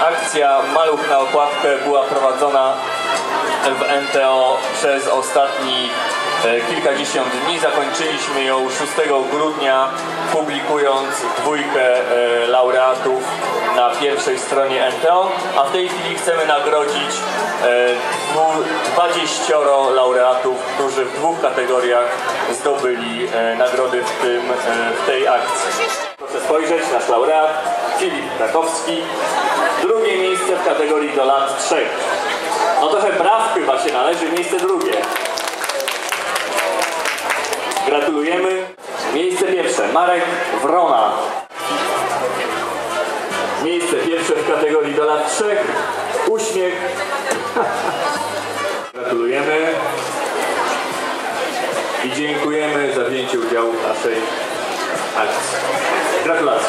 Akcja Maluch na okładkę była prowadzona w NTO przez ostatni e, kilkadziesiąt dni. Zakończyliśmy ją 6 grudnia, publikując dwójkę e, laureatów na pierwszej stronie NTO, a w tej chwili chcemy nagrodzić e, dwu- 20 laureatów, którzy w dwóch kategoriach zdobyli e, nagrody w, tym, e, w tej akcji. Proszę spojrzeć, nasz laureat Filip Krakowski. Drugie miejsce w kategorii do lat trzech. No trochę braw chyba się należy, miejsce drugie. Gratulujemy. Miejsce pierwsze, Marek Wrona. Miejsce pierwsze w kategorii do lat trzech. Uśmiech. Gratulujemy. I dziękujemy za wzięcie udziału w naszej akcji. Gratulacje.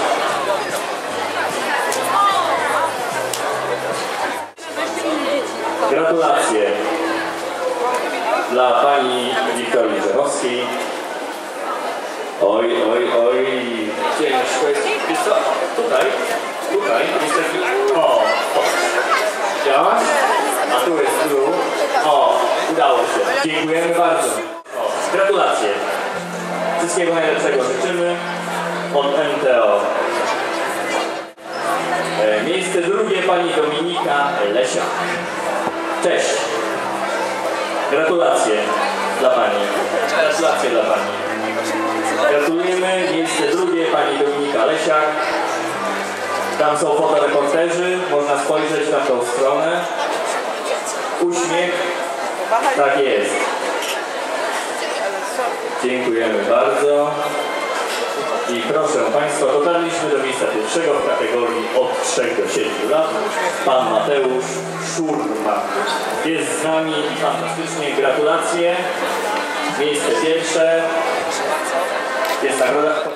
Gratulacje dla pani Wiktorii Zerowskiej. Oj, oj, oj, ciężko jest. Wiesz? Tutaj, tutaj jest. O, o. A tu jest tu. O, udało się. Dziękujemy bardzo. O, gratulacje. Wszystkiego najlepszego życzymy od MTO. E, Miejsce drugie pani Dominika Lesia. Cześć. Gratulacje dla pani. Gratulacje dla pani. Gratulujemy. Miejsce drugie pani Dominika Lesiak. Tam są fotoreporterzy. Można spojrzeć na tą stronę. Uśmiech. Tak jest. Dziękujemy bardzo. I proszę Państwa, do miejsca pierwszego w kategorii od 3 do 7 lat. Pan Mateusz Szurma jest z nami fantastycznie. Gratulacje. Miejsce pierwsze. Jest nagroda.